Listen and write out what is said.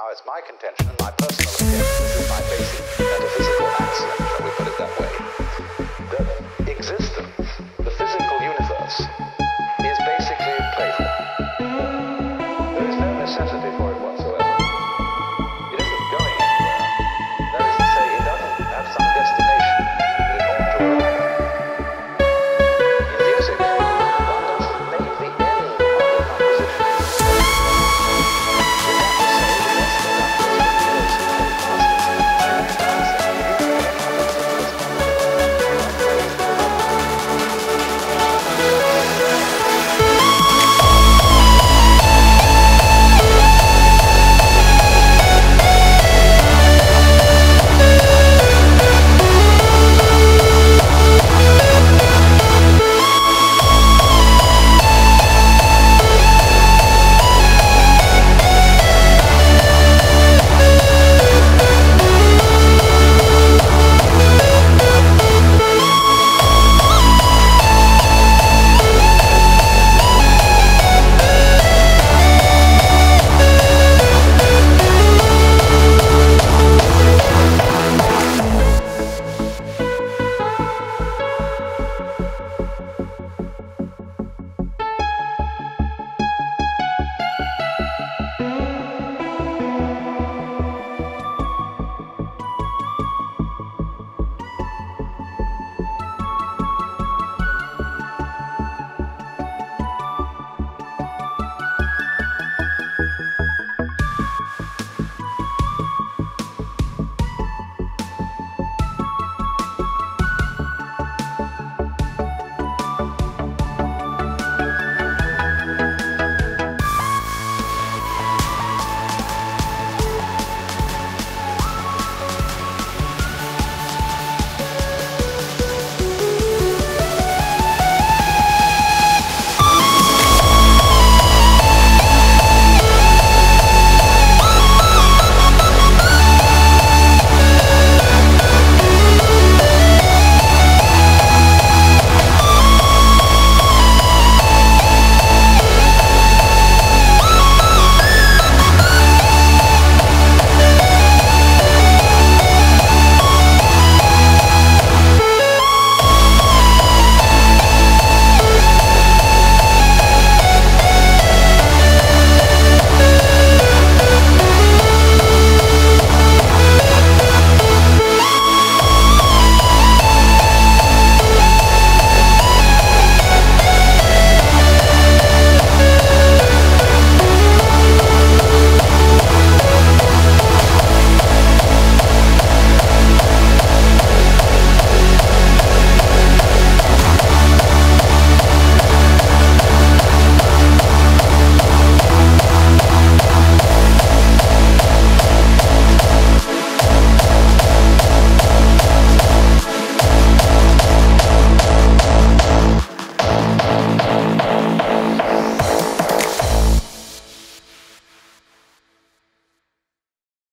Now it's my contention and my personal opinion, my basic metaphysical axiom, shall we put it that way, that existence, the physical universe, is basically playful. There is no necessity for